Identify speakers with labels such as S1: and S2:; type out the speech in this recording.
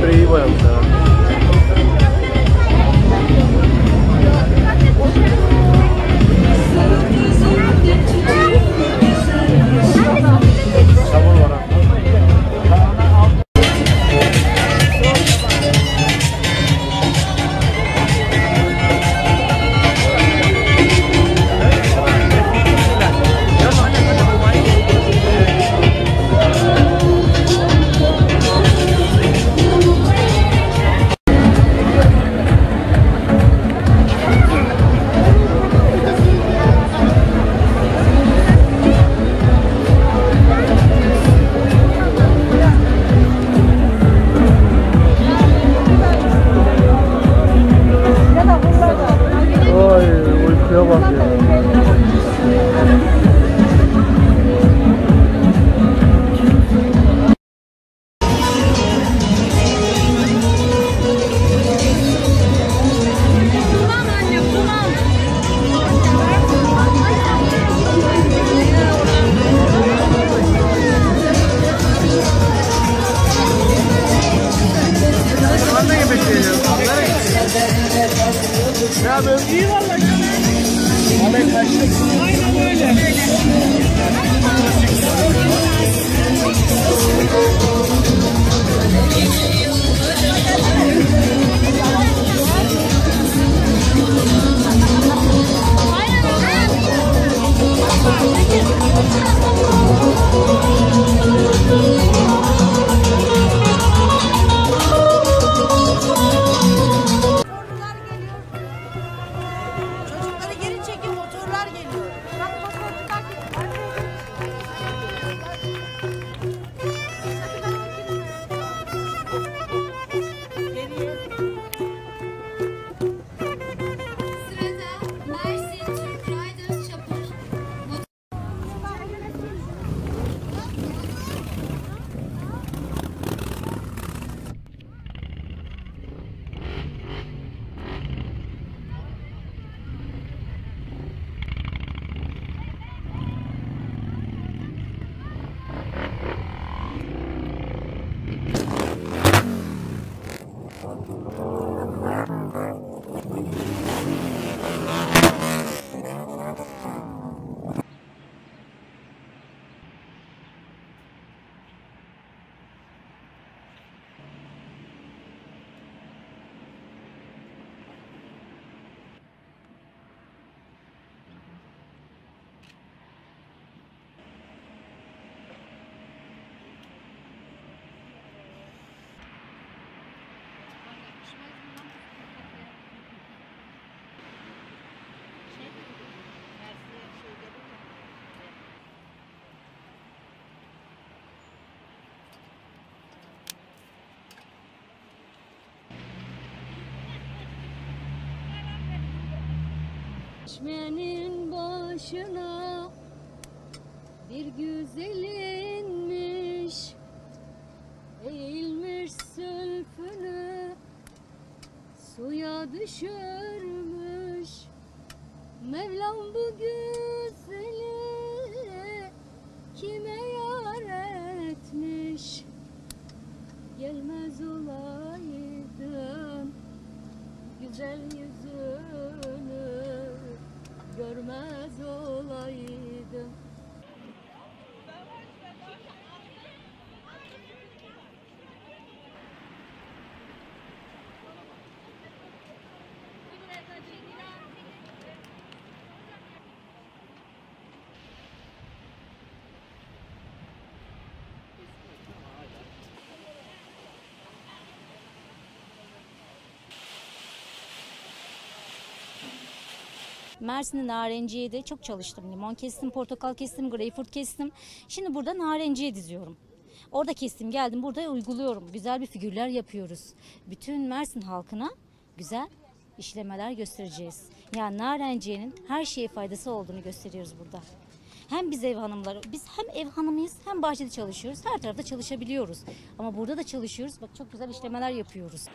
S1: три ивента.
S2: Sen de yemek yiyorsun. Ne yapıyorsun? İyi valla. Ahmet kaçtı. Aynen öyle.
S1: Çeşmenin başına bir güzel inmiş Eğilmiş sülfünü suya düşürmüş. Mevlam bu güzeli kime yar etmiş? Gelmez olaydım güzel yüzünü görmez olaydım. Mersin'de narenciye de çok çalıştım. Limon kestim, portakal kestim, greyfurt kestim. Şimdi burada narenciye diziyorum. Orada kestim geldim burada uyguluyorum. Güzel bir figürler yapıyoruz. Bütün Mersin halkına güzel işlemeler göstereceğiz. Yani narenciyenin her şeye faydası olduğunu gösteriyoruz burada. Hem biz ev hanımları, biz hem ev hanımıyız hem bahçede çalışıyoruz. Her tarafta çalışabiliyoruz. Ama burada da çalışıyoruz. Bak çok güzel işlemeler yapıyoruz.